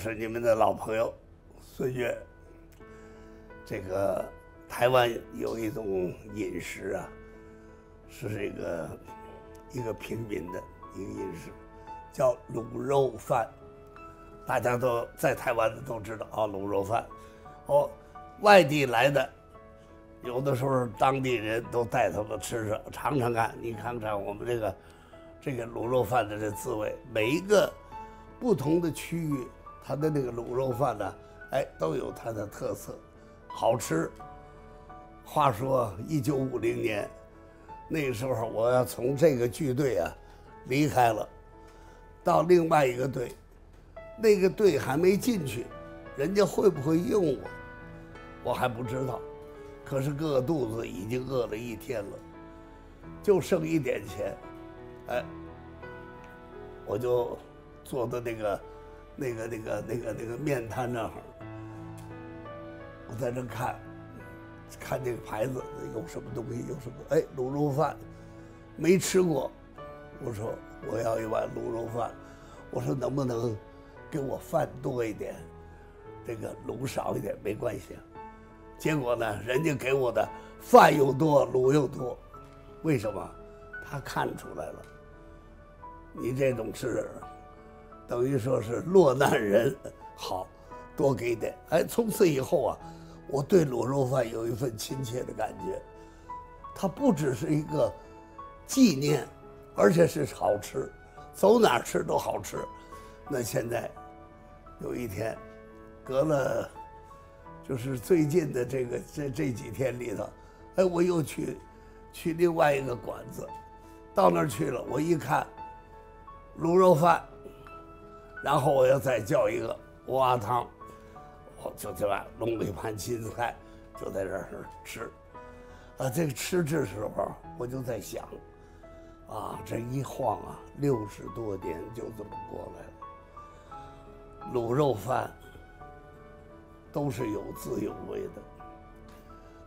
是你们的老朋友孙越。这个台湾有一种饮食啊，是这个一个平民的一个饮食，叫卤肉饭。大家都在台湾的都知道啊，卤肉饭。哦，外地来的，有的时候当地人都带他们吃吃，尝尝看。你看看我们这个这个卤肉饭的这滋味，每一个不同的区域。他的那个卤肉饭呢，哎，都有它的特色，好吃。话说一九五零年，那个时候我要从这个剧队啊离开了，到另外一个队，那个队还没进去，人家会不会用我，我还不知道。可是饿肚子已经饿了一天了，就剩一点钱，哎，我就坐的那个。那个、那个、那个、那个面摊那儿，我在这看，看这个牌子有什么东西，有什么？哎，卤肉饭，没吃过。我说我要一碗卤肉饭。我说能不能给我饭多一点，这个卤少一点没关系。结果呢，人家给我的饭又多，卤又多。为什么？他看出来了，你这种是。等于说是落难人，好，多给点。哎，从此以后啊，我对卤肉饭有一份亲切的感觉。它不只是一个纪念，而且是好吃，走哪儿吃都好吃。那现在有一天，隔了，就是最近的这个这这几天里头，哎，我又去去另外一个馆子，到那儿去了，我一看，卤肉饭。然后我要再叫一个蛙汤，我就这样弄了一盘青菜，就在这儿吃。啊，这个吃的时候我就在想，啊，这一晃啊，六十多年就这么过来了。卤肉饭都是有滋有味的。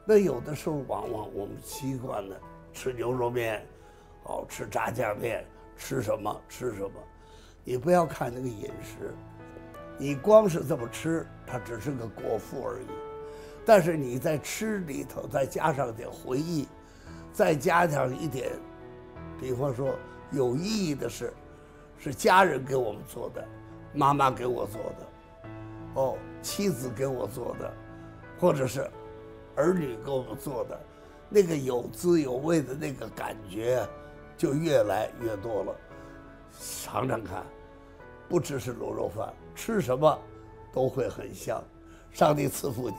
那有的时候，往往我们习惯了吃牛肉面，哦，吃炸酱面，吃什么吃什么。你不要看那个饮食，你光是这么吃，它只是个果腹而已。但是你在吃里头再加上点回忆，再加上一点，比方说有意义的事，是家人给我们做的，妈妈给我做的，哦，妻子给我做的，或者是儿女给我们做的，那个有滋有味的那个感觉，就越来越多了。尝尝看，不只是卤肉饭，吃什么都会很香。上帝赐福你。